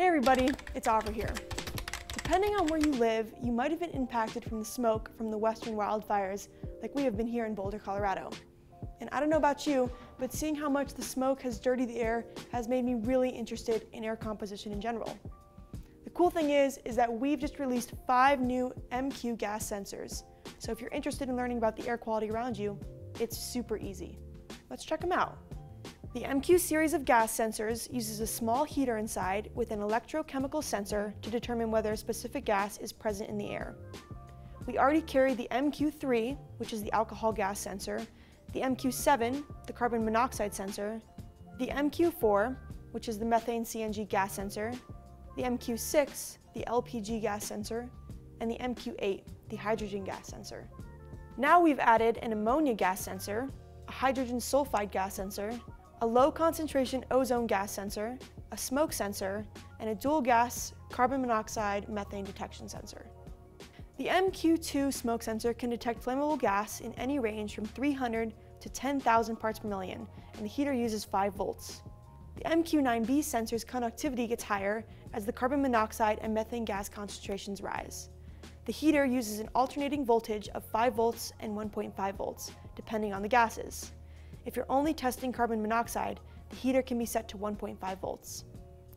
Hey everybody, it's Avra here. Depending on where you live, you might have been impacted from the smoke from the western wildfires like we have been here in Boulder, Colorado. And I don't know about you, but seeing how much the smoke has dirtied the air has made me really interested in air composition in general. The cool thing is, is that we've just released five new MQ gas sensors. So if you're interested in learning about the air quality around you, it's super easy. Let's check them out. The MQ series of gas sensors uses a small heater inside with an electrochemical sensor to determine whether a specific gas is present in the air. We already carry the MQ3, which is the alcohol gas sensor, the MQ7, the carbon monoxide sensor, the MQ4, which is the methane CNG gas sensor, the MQ6, the LPG gas sensor, and the MQ8, the hydrogen gas sensor. Now we've added an ammonia gas sensor, a hydrogen sulfide gas sensor, a low concentration ozone gas sensor, a smoke sensor, and a dual gas carbon monoxide methane detection sensor. The MQ2 smoke sensor can detect flammable gas in any range from 300 to 10,000 parts per million, and the heater uses 5 volts. The MQ9B sensor's conductivity gets higher as the carbon monoxide and methane gas concentrations rise. The heater uses an alternating voltage of 5 volts and 1.5 volts, depending on the gases. If you're only testing carbon monoxide, the heater can be set to 1.5 volts.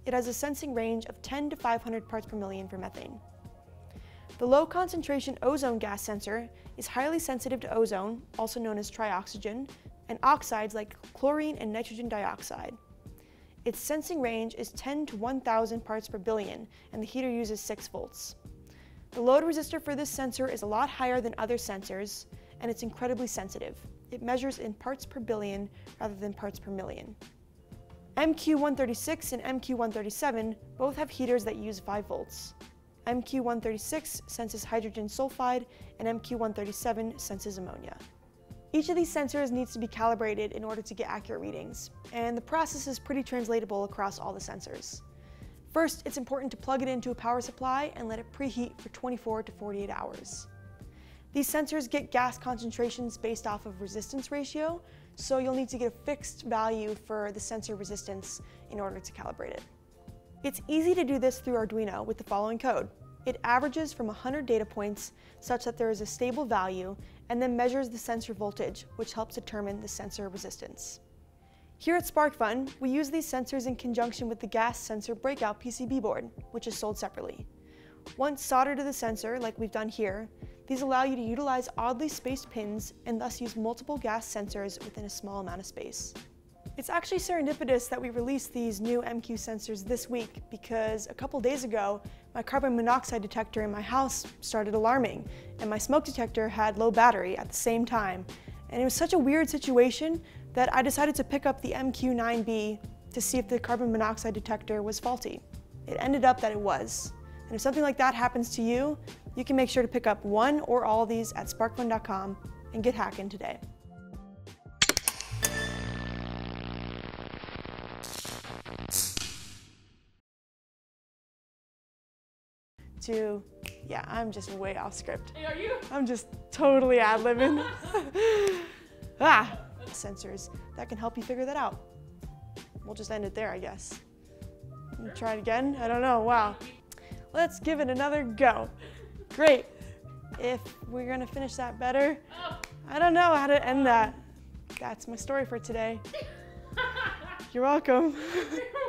It has a sensing range of 10 to 500 parts per million for methane. The low concentration ozone gas sensor is highly sensitive to ozone, also known as trioxygen, and oxides like chlorine and nitrogen dioxide. Its sensing range is 10 to 1000 parts per billion, and the heater uses 6 volts. The load resistor for this sensor is a lot higher than other sensors, and it's incredibly sensitive. It measures in parts per billion rather than parts per million. MQ136 and MQ137 both have heaters that use 5 volts. MQ136 senses hydrogen sulfide and MQ137 senses ammonia. Each of these sensors needs to be calibrated in order to get accurate readings, and the process is pretty translatable across all the sensors. First, it's important to plug it into a power supply and let it preheat for 24 to 48 hours. These sensors get gas concentrations based off of resistance ratio, so you'll need to get a fixed value for the sensor resistance in order to calibrate it. It's easy to do this through Arduino with the following code. It averages from 100 data points such that there is a stable value and then measures the sensor voltage, which helps determine the sensor resistance. Here at SparkFun, we use these sensors in conjunction with the gas sensor breakout PCB board, which is sold separately. Once soldered to the sensor, like we've done here, these allow you to utilize oddly spaced pins and thus use multiple gas sensors within a small amount of space. It's actually serendipitous that we released these new MQ sensors this week because a couple days ago, my carbon monoxide detector in my house started alarming and my smoke detector had low battery at the same time. And it was such a weird situation that I decided to pick up the MQ9B to see if the carbon monoxide detector was faulty. It ended up that it was. And if something like that happens to you, you can make sure to pick up one or all of these at sparkfun.com and get hacking today. to, yeah, I'm just way off script. Hey, are you? I'm just totally ad-libbing. ah, sensors. That can help you figure that out. We'll just end it there, I guess. Try it again? I don't know, wow. Let's give it another go. Great. If we're gonna finish that better, I don't know how to end that. That's my story for today. You're welcome.